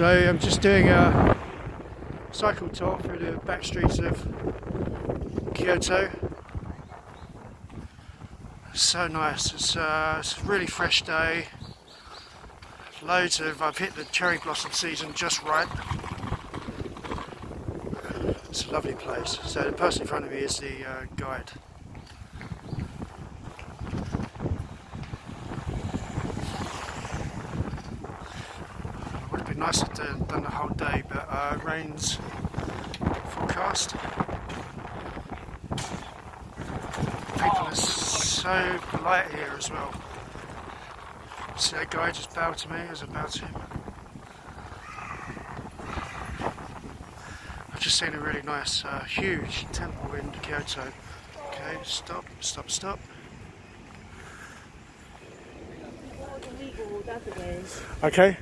So I'm just doing a cycle tour through the back streets of Kyoto. So nice. It's, uh, it's a really fresh day. Loads of. I've hit the cherry blossom season just right. It's a lovely place. So the person in front of me is the uh, guide. Would have been nice to done the whole day, but uh, rain's forecast. People are so polite here as well. See that guy just bowed to me as I bowed to him. I've just seen a really nice, uh, huge temple in Kyoto. Okay, stop, stop, stop. Okay.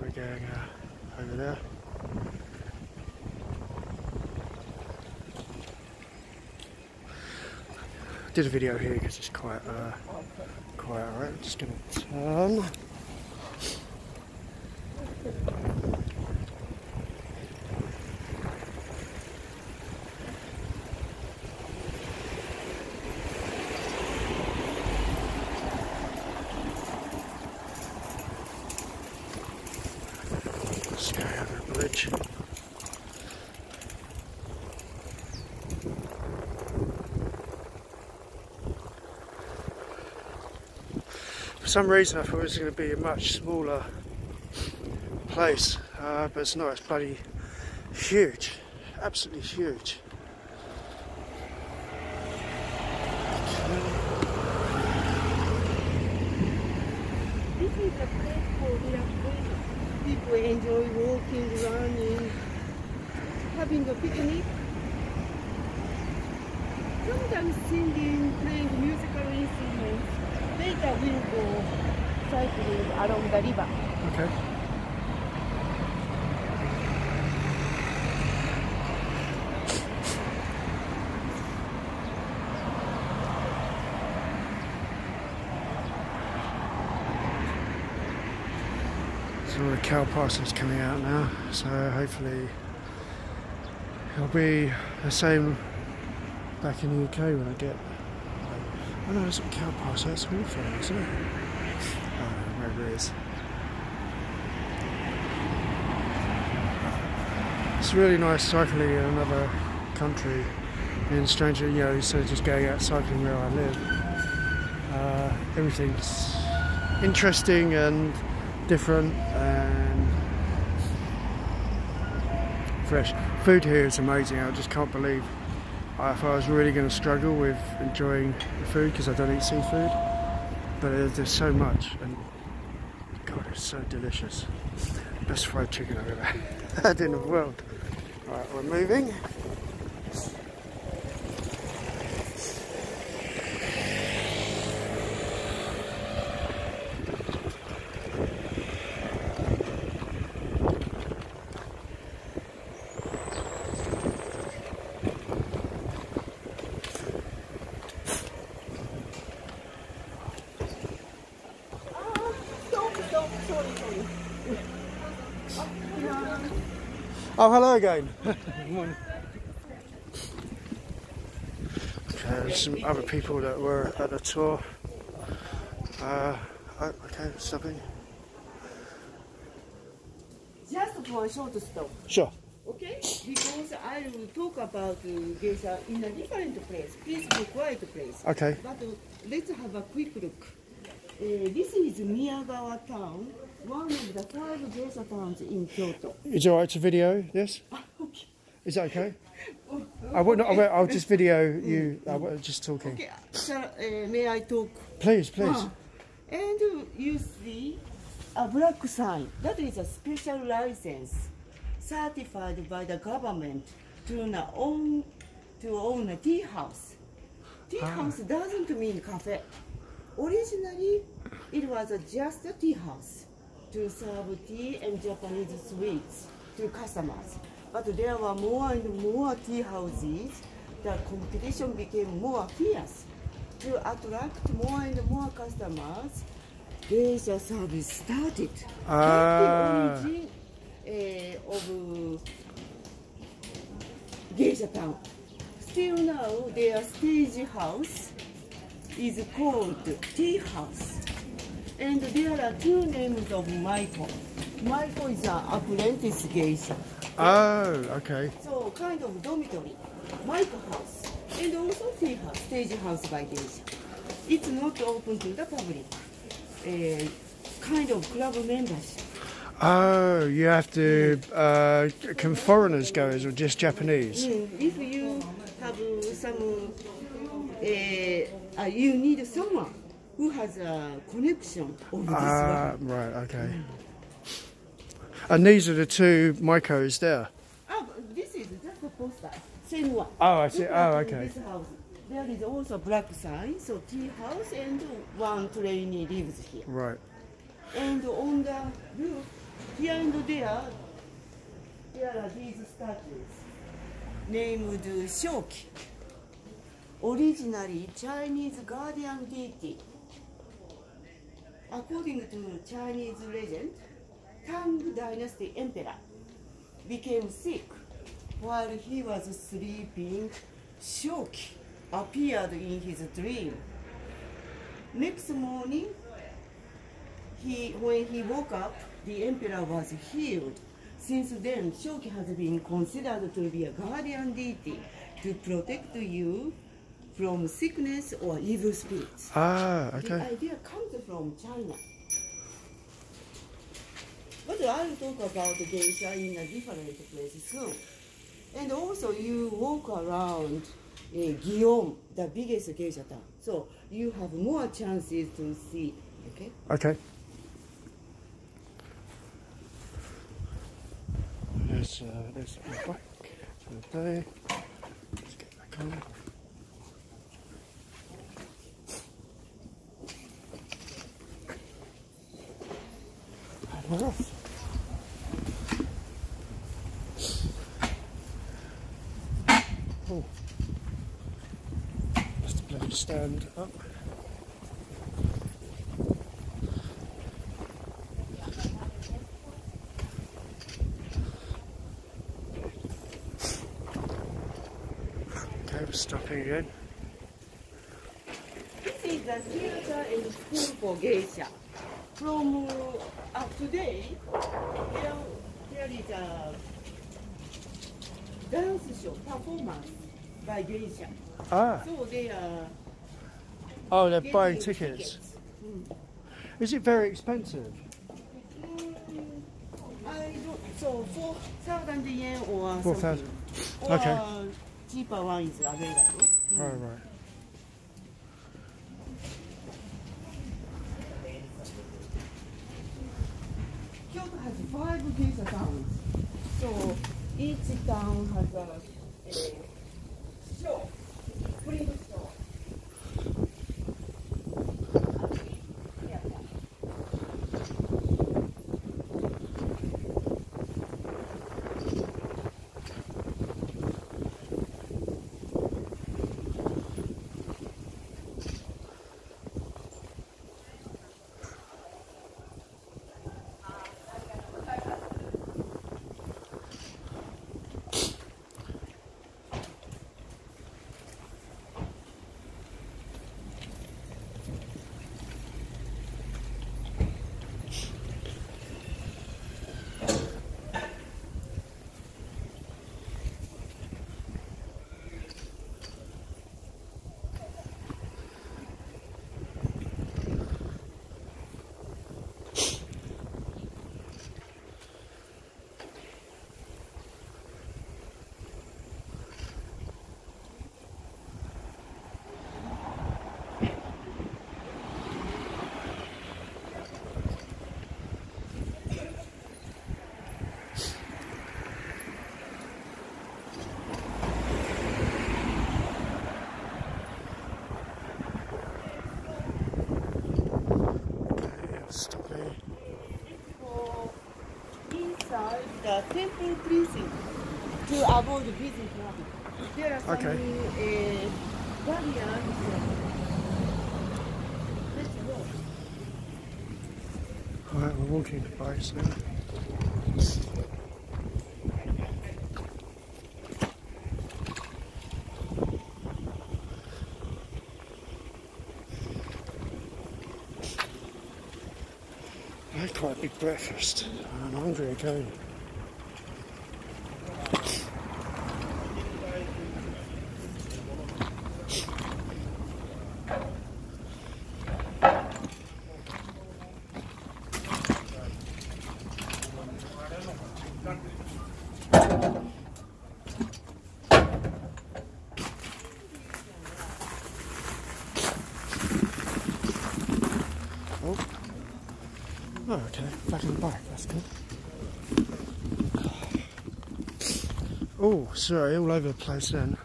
We're going uh, over there. Did a video here because it's quite uh, quiet. Alright, just to turn. Let's go over the bridge. For some reason I thought it was going to be a much smaller place, uh, but it's not, it's bloody huge, absolutely huge. People enjoy walking, running, having a picnic. Sometimes singing, playing musical instruments. Later we'll go cycling along the river. Okay. So all the cow parsley's coming out now, so hopefully it'll be the same back in the UK when I get. Oh no, it's not cow parsley, it's Hawthorn, isn't it? Oh, wherever it is. It's really nice cycling in another country. And stranger, you know, instead of just going out cycling where I live, uh, everything's interesting and different and fresh. Food here is amazing. I just can't believe I thought I was really going to struggle with enjoying the food because I don't eat seafood, but there's, there's so much and God, it's so delicious. Best fried chicken I've ever had in the world. All right, we're moving. Oh, hello again. Morning. Okay, there's some other people that were at the tour. Uh, oh, okay, stopping. Just for a short stop. Sure. Okay? Because I will talk about uh, geisha in a different place, peaceful, quiet place. Okay. But uh, let's have a quick look. Uh, this is Miyagawa town, one of the five geisha in Kyoto. Is it alright to video this? Is that okay? I. I won't I'll just video you. I won't- just talking. Okay, shall, uh, may I talk? Please, please. Ah, And you see a black sign. That is a special license certified by the government to own, a to own a tea house. Tea Ah. house doesn't mean cafe. Originally, it was just a tea house to serve tea and Japanese sweets to customers. But there were more and more tea houses. The competition became more fierce. To attract more and more customers, geisha service started. Ah. The origin uh, of geisha town. Still now, their stage house is called tea house. And there are two names of Maiko. Maiko is an apprentice geisha. Oh, okay. So kind of dormitory, Maiko house, and also tea house, stage house by geisha. It's not open to the public. Uh, kind of club membership. Oh, you have to. Uh, can foreigners go as or just Japanese? Mm, if you have some, uh, uh, you need someone who has a connection of this Ah, one. right, okay. And these are the two Maikos there. Ah, this is just a poster, same one. Oh, I see. Look Oh, okay. This house. There is also black sign, so tea house and one trainee lives here. Right. And on the roof, here and there, there are these statues named Shoki. Originally Chinese guardian deity. According to Chinese legend, Tang Dynasty emperor became sick while he was sleeping. Shoki appeared in his dream. Next morning, he, when he woke up, the emperor was healed. Since then, Shoki has been considered to be a guardian deity to protect you from sickness or evil spirits. Ah, okay. The idea comes from China. But I'll talk about the geisha in a different place soon. And also, you walk around uh, Gion, the biggest geisha town. So you have more chances to see. Okay. Okay. There's, uh, there's the back for the day. Let's get back on. We're. Oh. Just a bloody stand up. Okay, we're stopping again. This is the theater for geisha. From today, there, there is a dance show performance by geisha. Ah, So they are oh, they're buying tickets. Is it very expensive? Mm, I don't, so 4,000 yen or 4,000. Okay. Cheaper one is available. Right, right. Kyoto has So each town has a, a show, spring show. Yeah. Okay, stop here. For inside precinct to avoid busy traffic. There are some Okay. uh, barriers. Let's go. Right, we're walking to base now. I had quite a big breakfast and I'm hungry again. Oh. Oh, okay. Back in the back. That's good. Oh, sorry. All over the place then.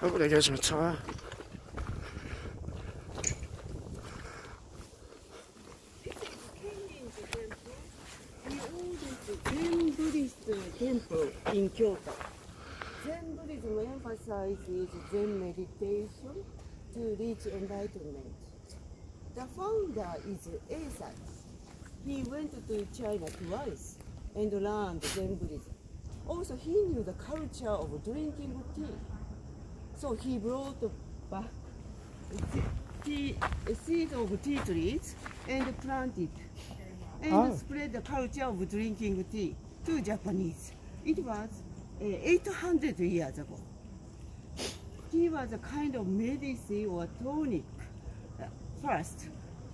Oh, there goes my tyre. Temple in Kyoto. Zen Buddhism emphasizes Zen meditation to reach enlightenment. The founder is Eisai. He went to China twice and learned Zen Buddhism. Also, he knew the culture of drinking tea. So he brought back tea, seeds of tea trees and planted and Oh. spread the culture of drinking tea to Japanese. It was uh, 800 years ago. Tea was a kind of medicine or tonic uh, first.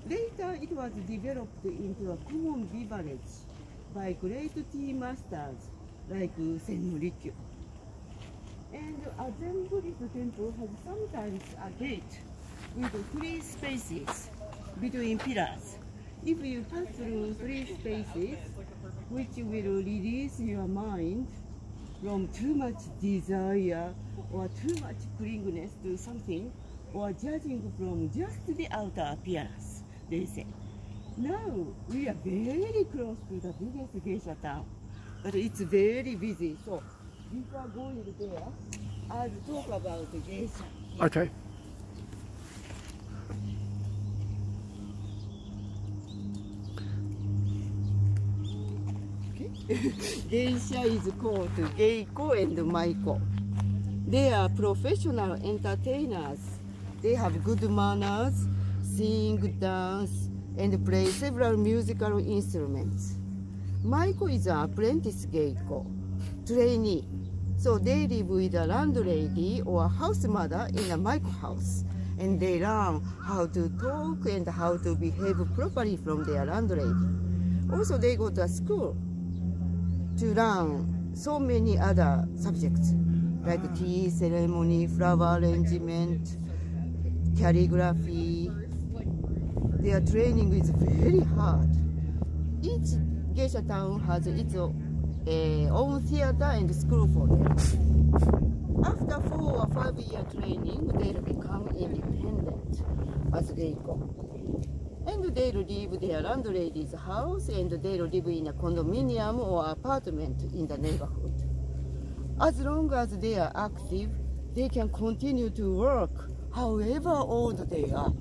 Later, it was developed into a common beverage by great tea masters like Sen no Rikyu. And a Zen Buddhist temple has sometimes a gate with three spaces between pillars. If you pass through three spaces, which will release your mind from too much desire or too much clinginess to something, or judging from just the outer appearance, they say. Now we are very close to the biggest geisha town, but it's very busy. So before going there, I'll talk about the geisha. Okay. Geisha is called Geiko and Maiko. They are professional entertainers. They have good manners, sing, dance, and play several musical instruments. Maiko is an apprentice Geiko, trainee. So they live with a landlady or a house mother in a Maiko house. And they learn how to talk and how to behave properly from their landlady. Also, they go to school to learn so many other subjects like tea ceremony, flower arrangement, calligraphy. Their training is very hard. Each geisha town has its uh, own theater and school for them. After four or five year training, they'll become independent as geiko. And they'll leave their landlady's house and they'll live in a condominium or apartment in the neighborhood. As long as they are active, they can continue to work however old they are.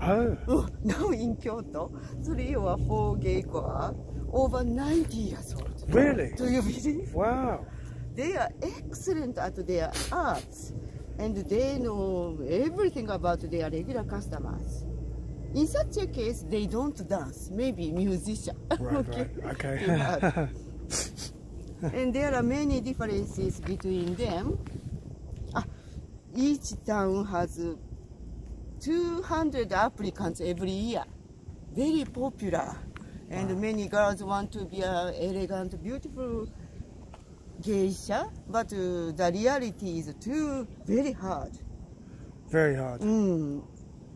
Oh, Oh, now in Kyoto, three or four geiko are over 90 years old. Really? Do you believe? Wow. They are excellent at their arts and they know everything about their regular customers. In such a case, they don't dance, maybe musician. Right, right. Okay. And there are many differences between them. Ah, each town has 200 applicants every year. Very popular. And many girls want to be an elegant, beautiful geisha, but uh, the reality is too very hard. Very hard. Mm,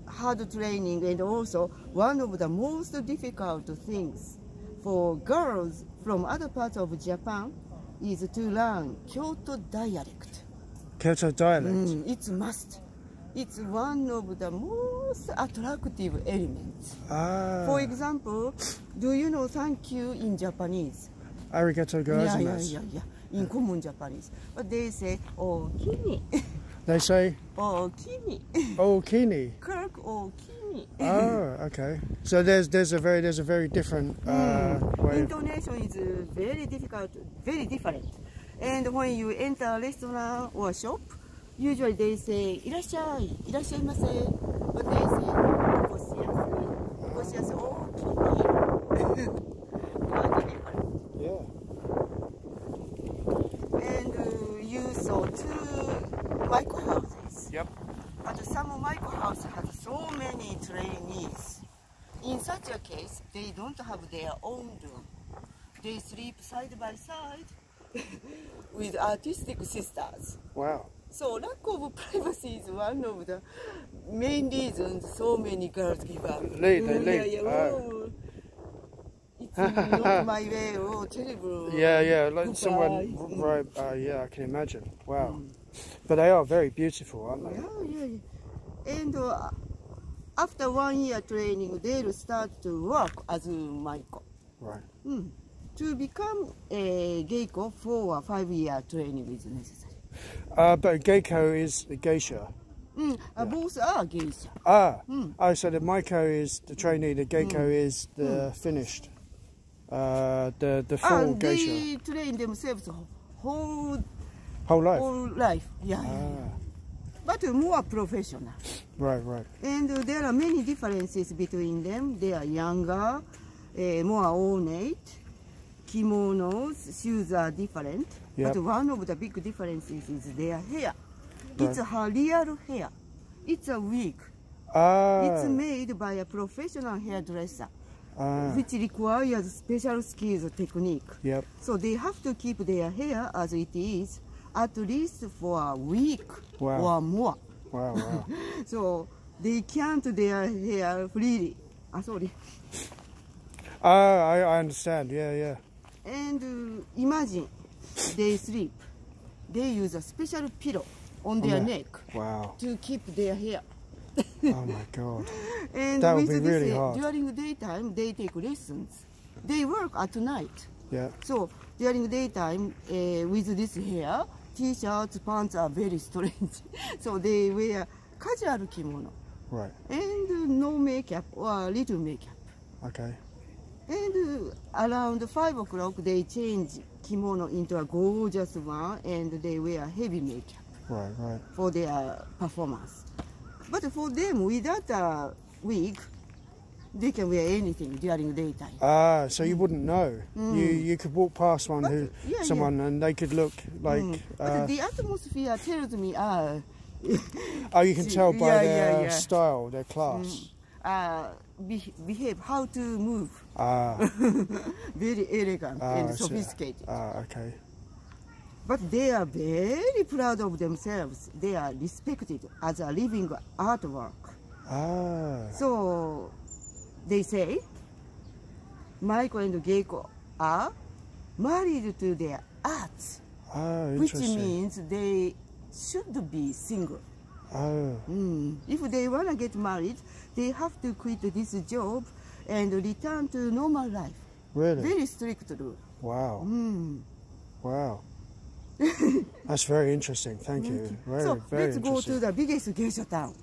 hard training and also one of the most difficult things for girls from other parts of Japan is to learn Kyoto dialect. Kyoto dialect. Mm, it's must. It's one of the most attractive elements. Ah. For example, do you know thank you in Japanese? arigato Yeah, yeah, yeah, yeah. In common Japanese. But they say, oh, kini. They say, oh, kini. "Oh, kini." Kirk, oh, kini. Oh, okay. So there's there's a very there's a very different uh, way. Intonation is uh, very difficult, very different. And when you enter a restaurant or shop, Usually they say, eh. Irashai, Irashaimase. But they say, eh? Koshiyasu. Eh. Koshiyasu, oh, Yeah. And uh, you saw two Maiko houses. Yep. But some Maiko house so many trainees. In such a case, they don't have their own room. They sleep side by side with artistic sisters. Wow. So lack of privacy is one of the main reasons so many girls give up. Leave, they Oh, yeah, yeah, Oh. oh. It's not my way. Oh, terrible. Yeah, yeah. Like Goodbye. someone, right? Uh, yeah, I can imagine. Wow. But they are very beautiful, aren't they? Yeah, yeah, yeah. And uh, after one year training, they'll start to work as a Maiko. Right. Mm. To become a Geiko, four or five year training is necessary. Uh, but geiko is a geisha. Mm. Uh, both are geisha. Ah. Mm. Oh, so the maiko is the trainee. The geiko is the finished. Uh, the the full And geisha. they train themselves whole, Whole life. whole life. Yeah, yeah. Ah. But more professional. Right. Right. And uh, there are many differences between them. They are younger, uh, more ornate. Kimonos, shoes are different. Yep. But one of the big differences is their hair. Right. It's her real hair. It's a wig. Ah. It's made by a professional hairdresser, ah. which requires special skills or technique. Yep. So they have to keep their hair as it is at least for a week Wow. or more. Wow. Wow. So they can't their hair freely. Ah, sorry. ah, I, I understand. Yeah. Yeah. And uh, imagine they sleep. They use a special pillow on their their- neck Wow. to keep their hair. Oh my God. And That would be really uh, hard. during the daytime, they take lessons. They work at night. Yeah. So during daytime, uh, with this hair, t-shirts, pants are very strange. so they wear casual kimono Right. and no makeup or little makeup. Okay. And uh, around five o'clock, they change kimono into a gorgeous one, and they wear heavy makeup Right. Right. for their performance. But for them, without a wig, they can wear anything during the daytime. Ah, so you wouldn't know. Mm. You you could walk past one But, who yeah, someone and they could look like. Mm. But Uh, the atmosphere tells me, ah, oh, you can tell by yeah, their yeah, yeah. style, their class. uh, be- behave, how to move. Ah, Very elegant ah, and sophisticated. Ah, okay. But they are very proud of themselves. They are respected as a living artwork. Ah, So they say, Maiko and Geiko are married to their arts, oh, which means they should be single. Oh, Mm. If they want to get married, they have to quit this job and return to normal life. really? Very strict rule. Wow, Mm. wow. That's very interesting. Thank you. Very, so very let's go to the biggest geisha town.